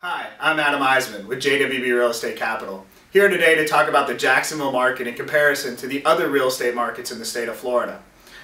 Hi, I'm Adam Eiseman with JWB Real Estate Capital. Here today to talk about the Jacksonville market in comparison to the other real estate markets in the state of Florida.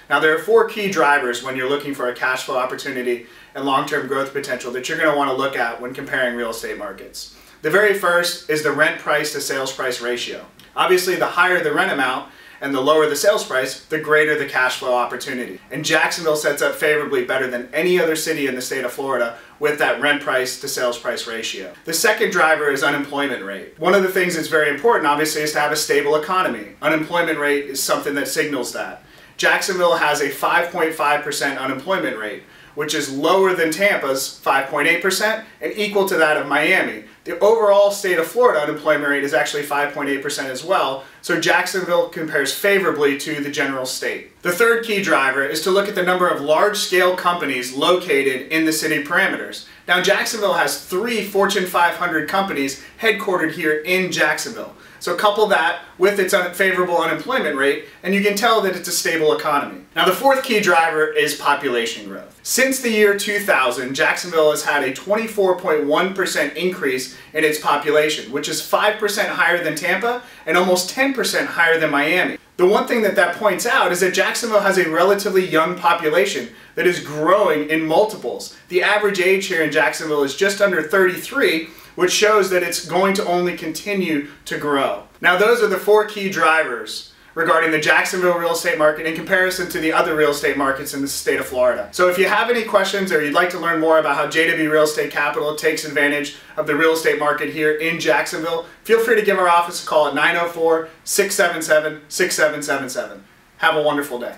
Now there are four key drivers when you're looking for a cash flow opportunity and long-term growth potential that you're going to want to look at when comparing real estate markets. The very first is the rent price to sales price ratio. Obviously the higher the rent amount, and the lower the sales price, the greater the cash flow opportunity. And Jacksonville sets up favorably better than any other city in the state of Florida with that rent price to sales price ratio. The second driver is unemployment rate. One of the things that's very important obviously is to have a stable economy. Unemployment rate is something that signals that. Jacksonville has a 5.5% unemployment rate, which is lower than Tampa's 5.8% and equal to that of Miami. The overall state of Florida unemployment rate is actually 5.8% as well, so Jacksonville compares favorably to the general state. The third key driver is to look at the number of large-scale companies located in the city parameters. Now Jacksonville has three Fortune 500 companies headquartered here in Jacksonville. So couple that with its favorable unemployment rate, and you can tell that it's a stable economy. Now the fourth key driver is population growth. Since the year 2000, Jacksonville has had a 24.1% increase in its population, which is 5% higher than Tampa and almost 10% higher than Miami. The one thing that that points out is that Jacksonville has a relatively young population that is growing in multiples. The average age here in Jacksonville is just under 33, which shows that it's going to only continue to grow. Now those are the four key drivers regarding the Jacksonville real estate market in comparison to the other real estate markets in the state of Florida. So if you have any questions or you'd like to learn more about how JWB Real Estate Capital takes advantage of the real estate market here in Jacksonville, feel free to give our office a call at 904-677-6777. Have a wonderful day.